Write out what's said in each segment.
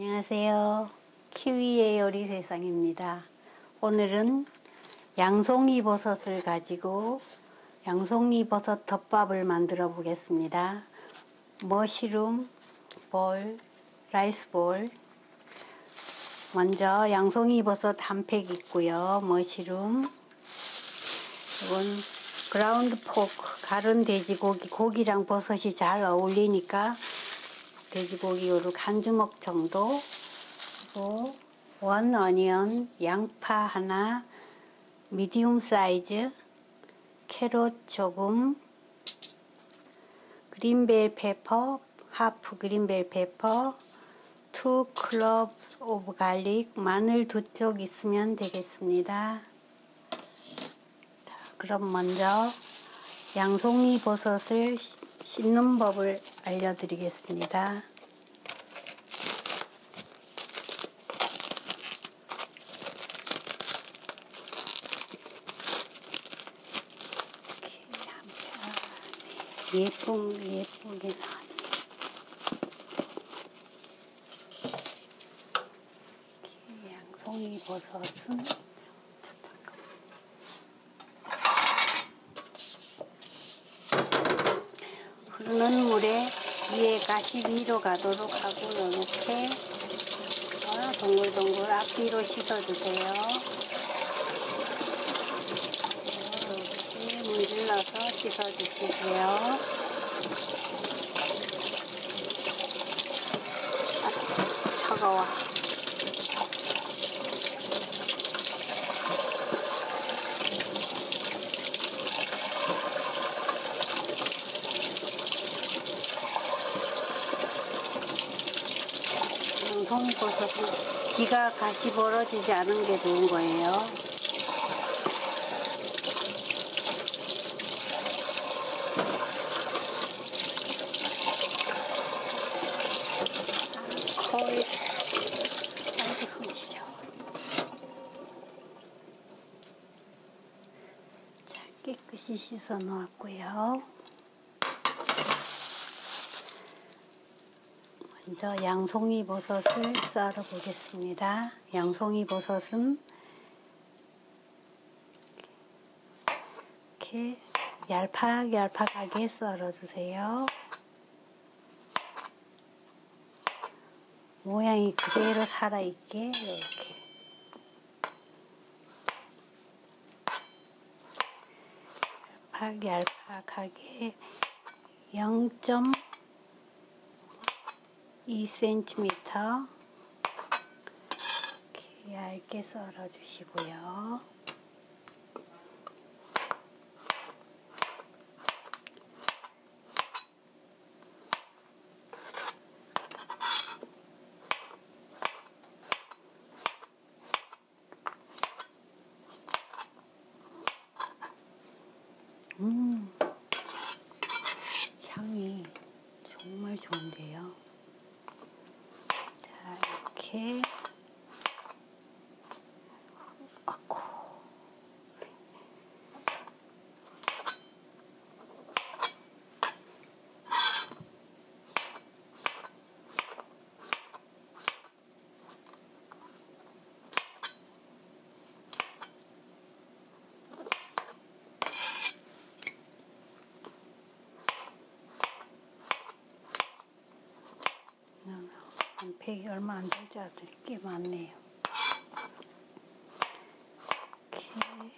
안녕하세요. 키위의 요리 세상입니다. 오늘은 양송이 버섯을 가지고 양송이 버섯 덮밥을 만들어 보겠습니다. mushroom bowl, rice bowl. 먼저 양송이 버섯 한 팩 있고요. mushroom. 이건 ground pork, 갈은 돼지고기, 고기랑 버섯이 잘 어울리니까 돼지고기 요렇게 한 주먹 정도 그리고 one onion, 양파 하나, medium size, carrot 조금, green bell pepper, half green bell pepper, two clove of garlic, 마늘 두 쪽 있으면 되겠습니다. 자, 그럼 먼저 양송이 버섯을 씻는 법을 알려드리겠습니다. 예쁜 예쁘게 나왔네. 양송이 버섯은 흐르는 물에 위에 가시 위로 가도록 하고 이렇게 동글동글 앞뒤로 씻어주세요. 이렇게 문질러서 씻어주시고요. 아, 차가워. 송이버섯은 지가 가시 벌어지지 않은 게 좋은 거예요. 거의 아이고 손 시려. 자 깨끗이 씻어 놓았고요. 먼저 양송이 버섯을 썰어 보겠습니다. 양송이 버섯은 이렇게 얄팍얄팍하게 썰어 주세요. 모양이 그대로 살아있게 이렇게 얄팍얄팍하게 0.2cm 이렇게 얇게 썰어 주시고요. 음, 향이 정말 좋은데요. 자, 이렇게. 아고. 한 팩이 얼마 안 되지 않을 게 많네요. 이렇게.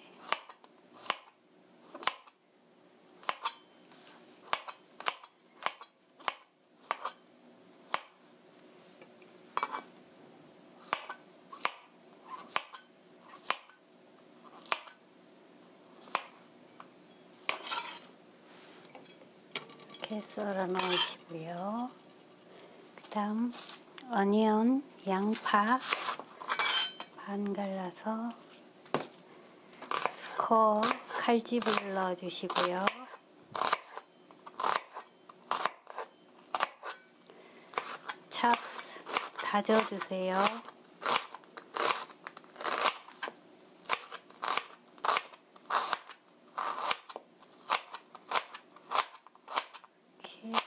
이렇게 썰어 넣으시고요. 그 다음 어니언, 양파 반 갈라서 스코어 칼집을 넣어주시고요. 찹스 다져주세요. 이렇게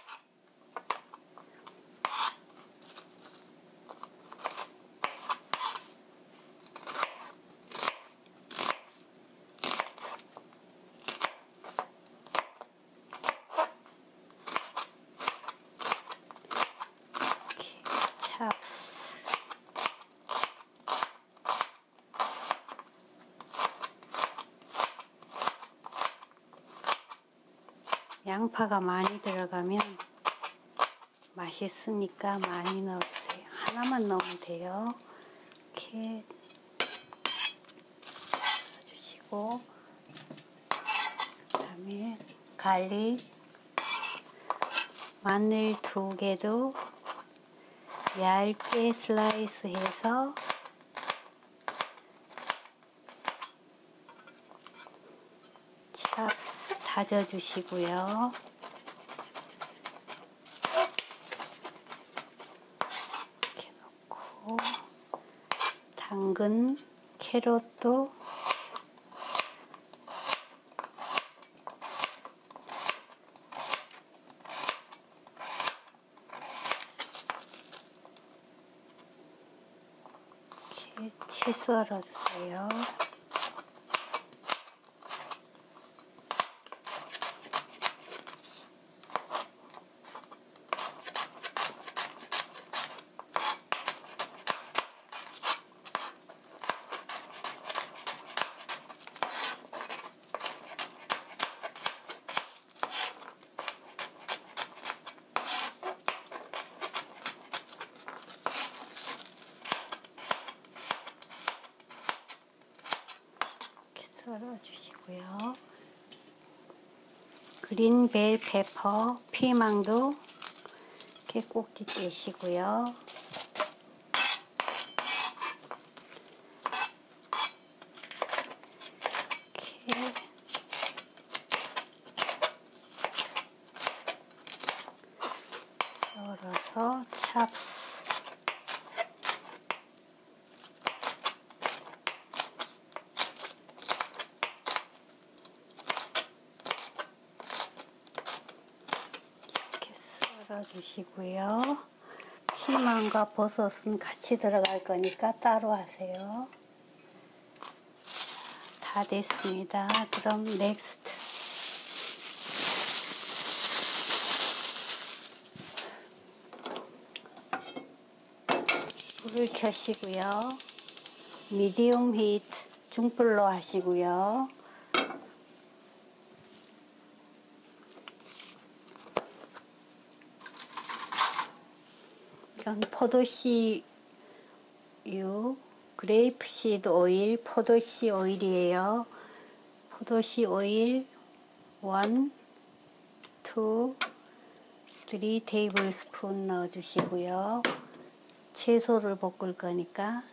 양파가 많이 들어가면 맛있으니까 많이 넣어주세요. 하나만 넣으면 돼요. 이렇게 넣어주시고 그다음에 garlic 마늘 두 개도 얇게 슬라이스해서 찹스 다져주시고요. 이렇게 넣고 당근, 캐럿도 채 썰어주세요. 썰어주시고요. 그린벨 페퍼, 피망도 이렇게 꼭지 떼시고요. 이렇게 썰어서 찹스 이렇게 썰어 주시고요. 피망과 버섯은 같이 들어갈 거니까 따로 하세요. 다 됐습니다. 그럼 next. 불을 켜시고요. medium heat 중불로 하시고요. 포도씨유, grapeseed oil, 포도씨 오일이에요. 포도씨 오일 1, 2, 3 테이블 스푼 넣어주시고요. 채소를 볶을 거니까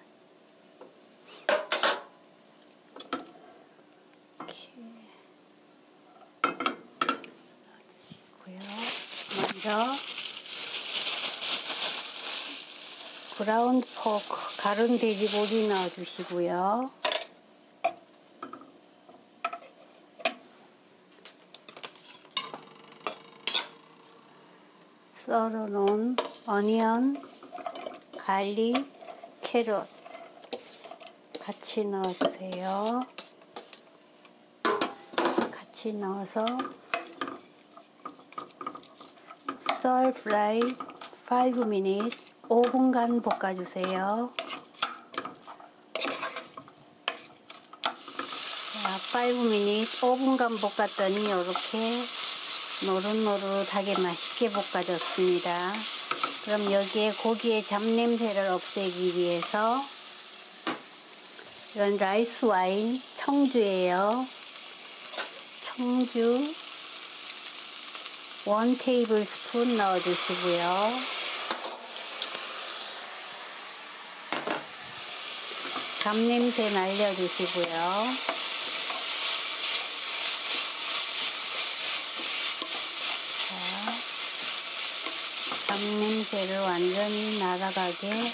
이렇게 넣어주시고요. 먼저 ground pork 갈은 돼지고기 넣어주시고요. 썰어놓은 onion, garlic, carrot 같이 넣어주세요. 같이 넣어서 stir fry 5 minute 5분간 볶아주세요. 자, 5 minute 5분간 볶았더니 이렇게 노릇노릇하게 맛있게 볶아졌습니다. 그럼 여기에 고기의 잡냄새를 없애기 위해서 이건 rice wine 청주예요. 청주 1 테이블 스푼 넣어주시고요. 잡냄새 날려주시고요. 잡냄새를 완전히 날아가게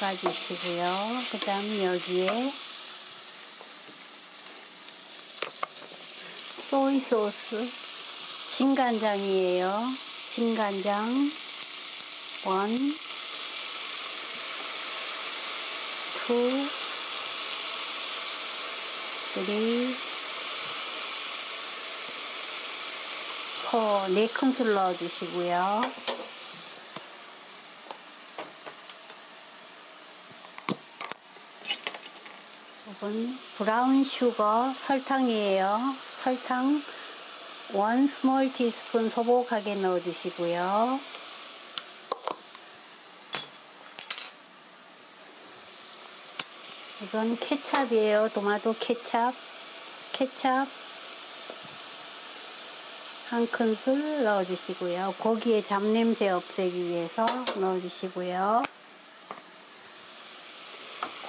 볶아주시고요. 그 다음 여기에 소이 소스 진간장이에요. 진간장 원, 투, 쓰리, 포, 네 큰술 넣어주시고요. 이건 brown sugar 설탕이에요. 설탕 one small teaspoon 소복하게 넣어주시고요. 이건 케찹이에요. 토마토 케찹. 케찹 한 큰술 넣어주시고요. 고기에 잡냄새 없애기 위해서 넣어주시고요.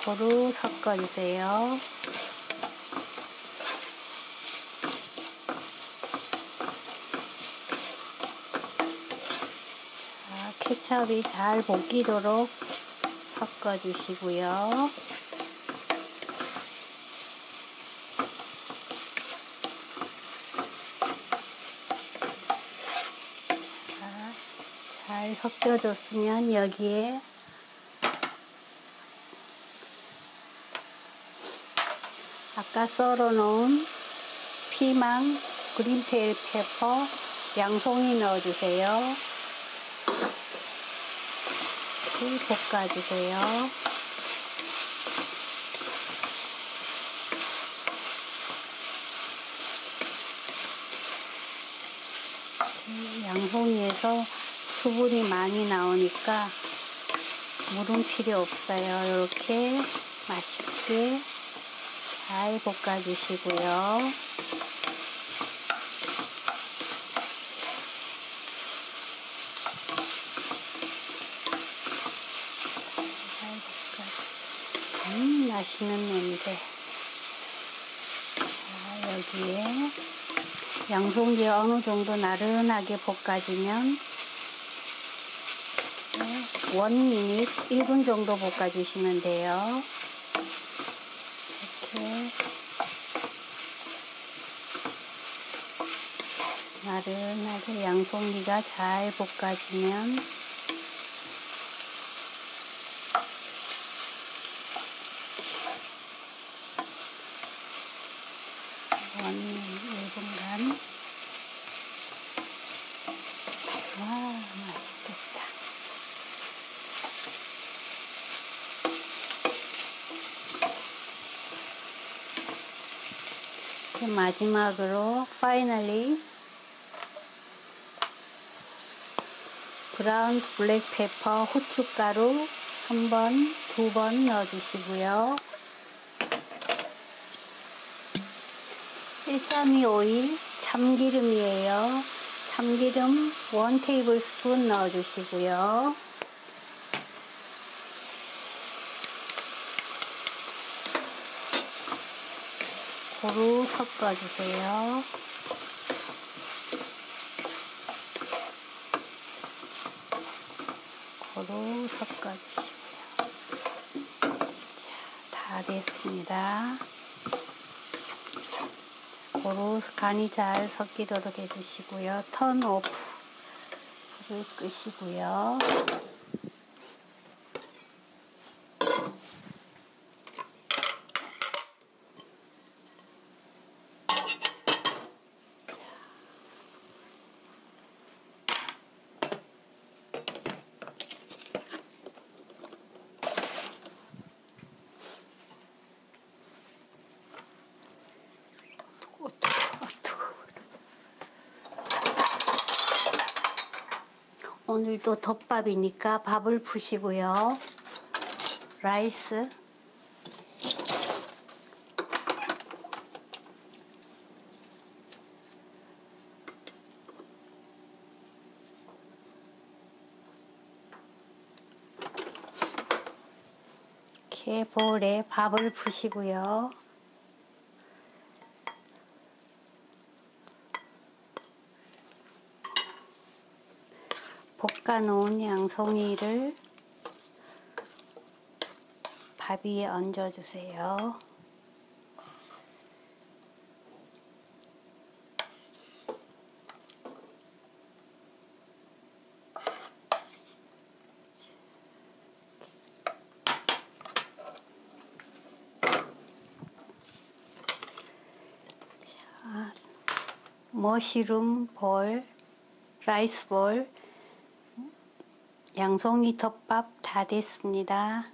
고루 섞어주세요. 자, 케찹이 잘 볶이도록 섞어주시고요. 잘 섞여졌으면 여기에 아까 썰어 놓은 피망, 그린테일 페퍼, 양송이 넣어주세요. 볶아주세요. 양송이에서 수분이 많이 나오니까 물은 필요 없어요. 이렇게 맛있게 잘 볶아주시고요. 잘 볶아주시고 음, 맛있는 냄새. 자, 여기에 양송기 어느 정도 나른하게 볶아지면 원 미닛 1분 정도 볶아주시면 돼요. 이렇게 나른하게 양송기가 잘 볶아지면 one minute 1분간 와 맛있겠다. 마지막으로 finally ground black pepper 후춧가루 한 번, 두 번 넣어주시고요. 132 오일 참기름이에요. 참기름 1 테이블 스푼 넣어주시고요. 고루 섞어주세요. 고루 섞어주시고요. 자, 다 됐습니다. 고루 간이 잘 섞이도록 해주시고요. 턴 오프 불을 끄시고요. 오늘도 덮밥이니까 밥을 푸시고요. 라이스 이렇게 볼에 밥을 푸시고요. 볶아놓은 양송이를 밥 위에 얹어주세요. 머시룸 볼, 라이스 볼, 양송이 덮밥 다 됐습니다.